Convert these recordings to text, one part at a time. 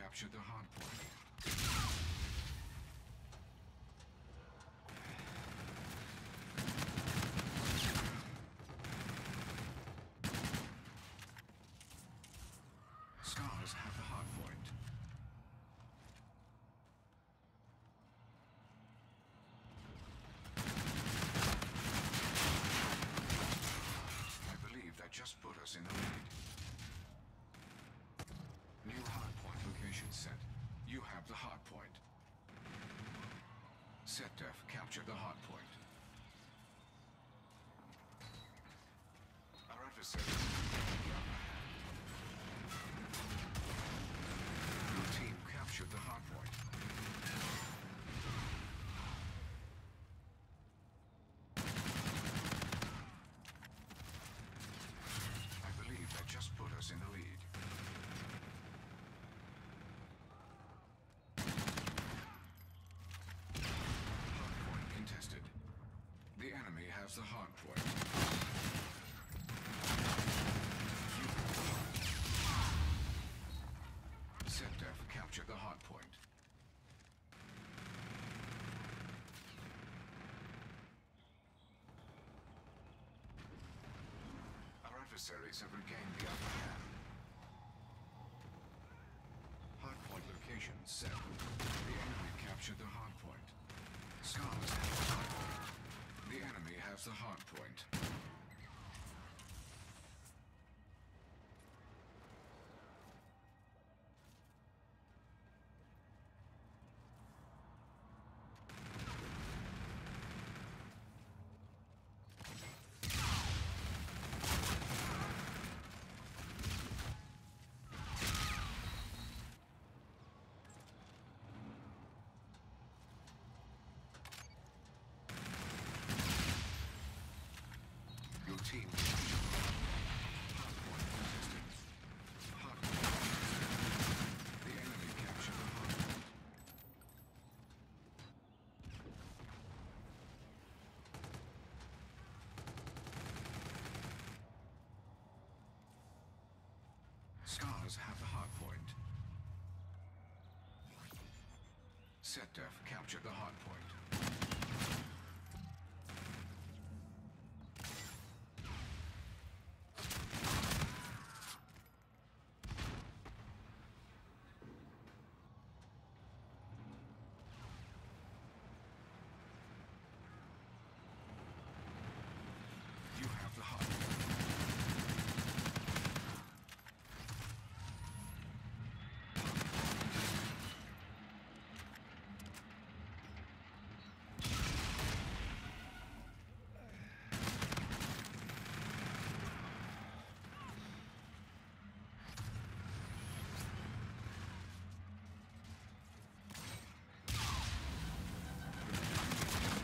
captured the hard point. Scars have the hard point. I believe that just put us in the lead. New hard point location set. You have the hard point. SetDef captured the hard point. Our adversary has the upper hand. Your team captured the hard point. I believe that just put us in the lead. Hardpoint contested. The has the hard. SetDef captured the hardpoint. Our adversaries have regained the upper hand. Hardpoint location set. The enemy captured the hardpoint. Scars have the hardpoint. The has the hardpoint. Your hardpoint. Scars have the hardpoint. SetDef captured the hardpoint. You have the hardpoint.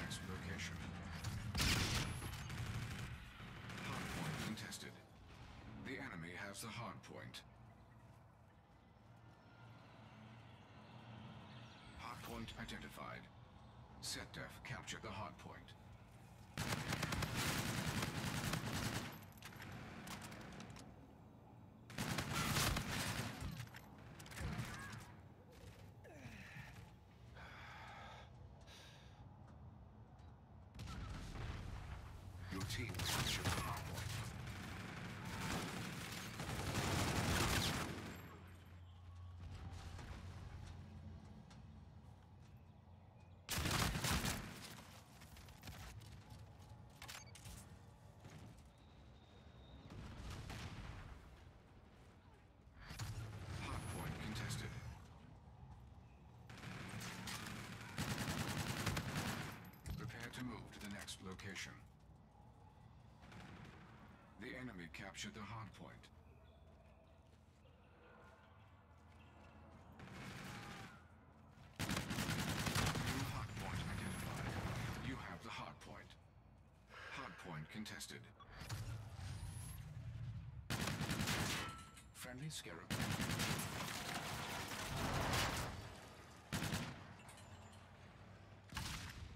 Next location. Hardpoint contested. The enemy has the hardpoint. Hardpoint identified. SetDef captured the hardpoint. Your team captured the hardpoint. Hardpoint contested. Prepare to move to the next location. The enemy captured the hardpoint. New hardpoint identified. You have the hardpoint. Hardpoint contested. Friendly Scarab.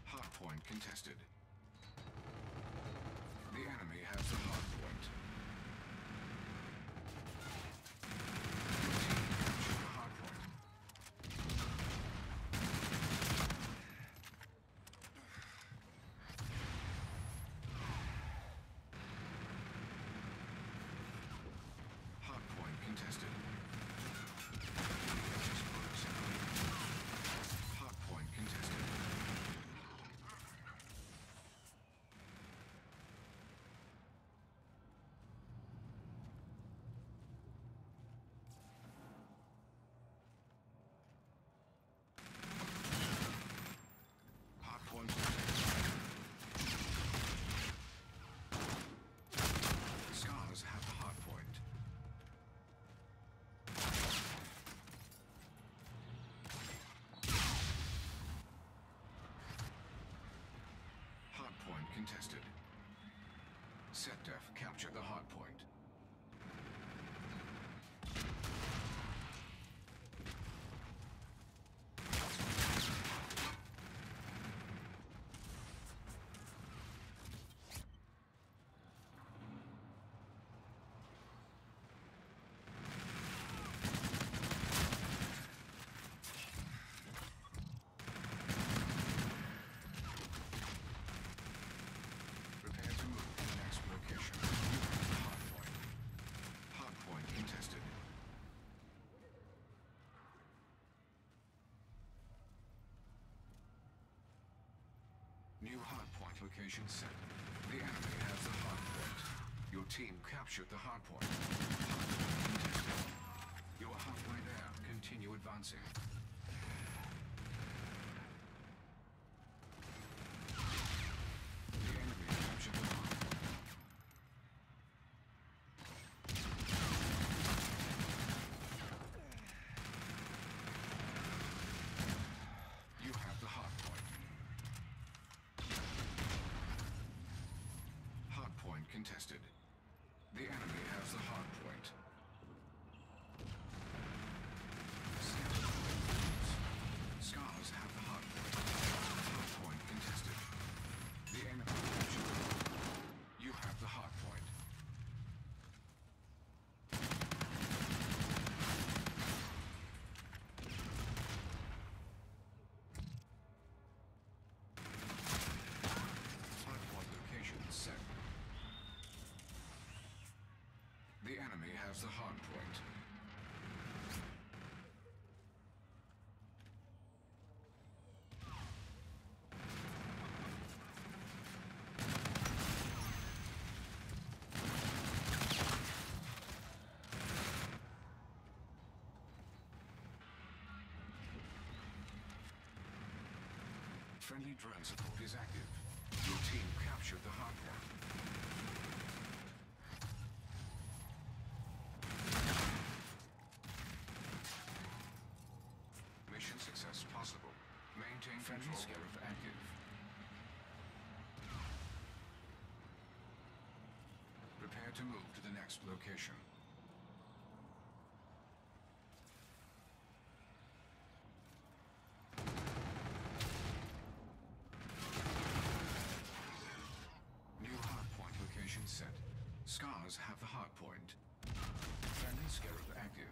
Hardpoint contested. The enemy has the hardpoint. Your team captured the hardpoint. SetDef captured the hard point. Prepare to move to the next location. Hardpoint. Hardpoint contested. New hardpoint location set. The enemy has the hardpoint. Your team captured the hardpoint. Hardpoint contested. You are halfway there. Continue advancing. The enemy captured the hardpoint. You have the hard point. Hard point contested. The enemy has the hard point. Scars have the hard point. Hard point contested. The enemy captured the hard point. You have the hard point. Hardpoint location set. The enemy has the hard point. Friendly drone support is active. Your team captured the hard point. Mission success possible. Maintain Friendly Scarab active. Prepare to move to the next location. New hardpoint location set. Scars have the hardpoint. Friendly Scarab active.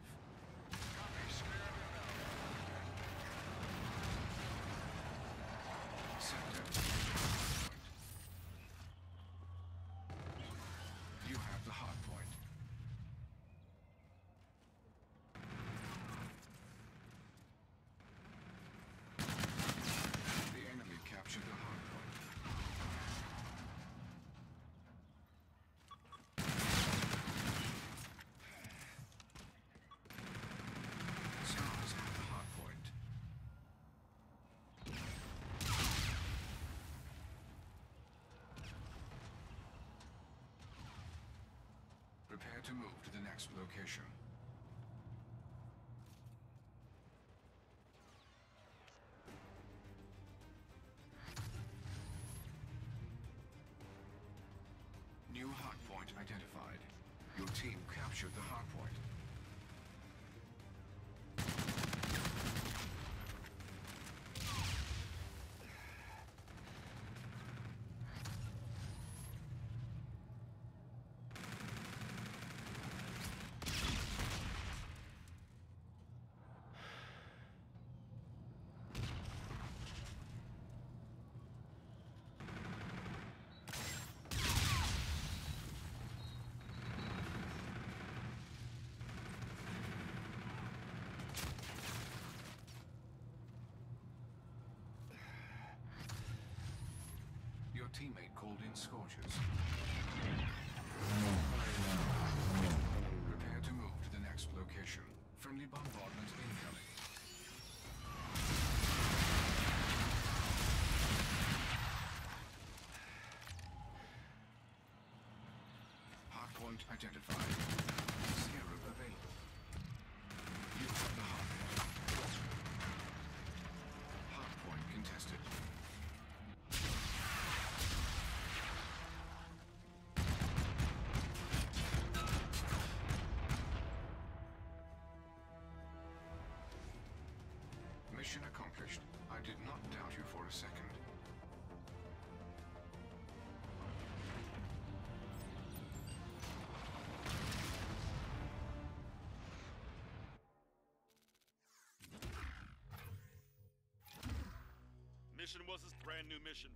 Sector. You have the hardpoint. The enemy captured the hardpoint. Scars have the hardpoint. Prepare to move to the next location. New hardpoint identified. Your team captured the hardpoint. Your teammate called in scorches. Prepare to move to the next location. Friendly bombardment incoming. Hardpoint identified. Mission accomplished. I did not doubt you for a second. Mission was this brand new mission.